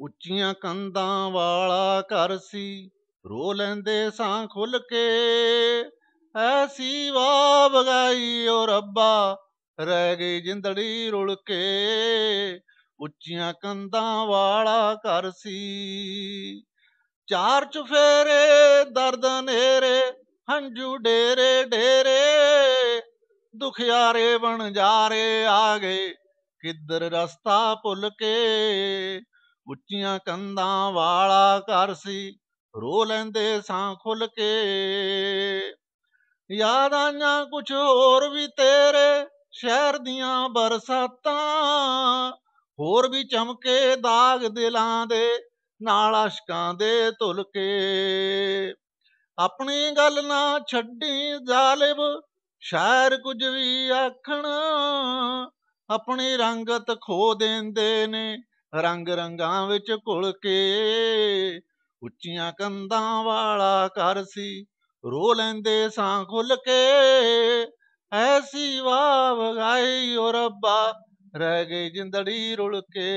ਉੱਚੀਆਂ ਕੰਧਾਂ ਵਾਲਾ ਘਰ ਸੀ, ਰੋ ਲੈਂਦੇ ਸਾਂ ਖੁੱਲ ਕੇ। ਐਸੀ ਵਾਹ ਵਗਾਈ ਓ ਰੱਬਾ, ਰਹਿ ਗਈ ਜਿੰਦੜੀ ਰੁਲ ਕੇ। ਉੱਚੀਆਂ ਕੰਧਾਂ ਵਾਲਾ ਘਰ ਸੀ, ਚਾਰ ਚੁਫੇਰੇ, ਦਰਦ ਨੇਰੇ ਹੰਝੂ ਡੇਰੇ ਡੇਰੇ। ਦੁਖਿਆਰੇ ਬਣ ਜਾਰੇ ਆ ਗਏ, ਕਿੱਧਰ ਰਸਤਾ ਭੁੱਲ ਕੇ। ਉੱਚੀਆਂ ਕੰਧਾਂ ਵਾਲਾ ਘਰ ਸੀ, ਰੋ ਲੈਂਦੇ ਸਾਂ ਖੁੱਲ ਕੇ। ਯਾਦ ਆਈਆਂ ਕੁਛ ਹੋਰ ਵੀ ਤੇਰੇ ਸ਼ਹਿਰ ਦੀਆਂ ਬਰਸਾਤਾਂ, ਹੋਰ ਵੀ ਚਮਕੇ ਦਾਗ ਦਿਲਾਂ ਦੇ ਨਾਲ ਅਸ਼ਕਾਂ ਦੇ ਧੁਲ ਕੇ। ਆਪਣੀ ਗੱਲ ਨਾ ਛੱਡੀ ਜ਼ਾਲਿਬ ਸ਼ਾਇਰ ਕੁਝ ਵੀ ਆਖਣ, ਆਪਣੀ ਰੰਗਤ ਖੋ ਦਿੰਦੇ ਨੇ ਰੰਗ ਰੰਗਾਂ ਵਿੱਚ ਘੁਲ ਕੇ, ਉੱਚੀਆਂ ਕੰਧਾਂ ਵਾਲਾ ਘਰ ਸੀ। ਰੋ ਲੈਂਦੇ ਸਾਂ ਖੁੱਲ ਕੇ, ਐਸੀ ਵਾਹ ਵਗਾਈ ਓ ਰੱਬਾ, ਰਹਿ ਗਈ ਜਿੰਦੜੀ ਰੁਲ ਕੇ।